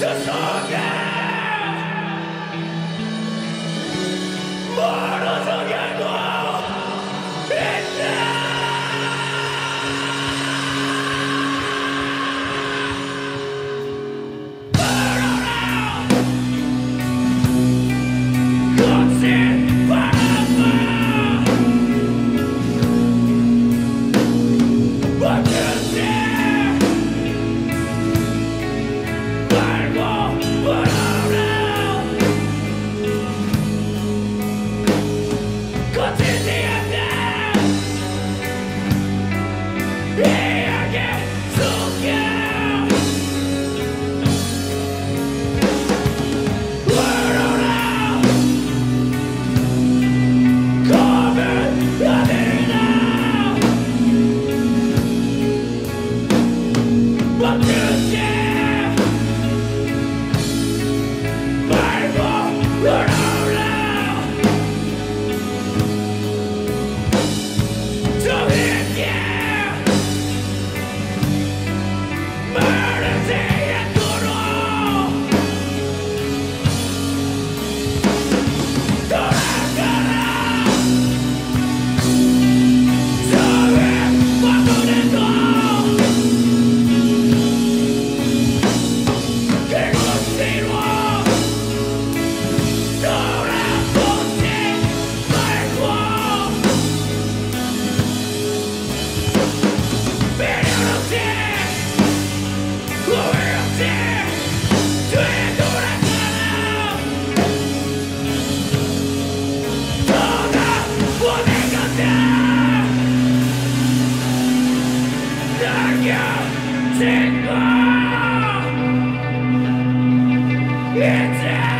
the sun! It's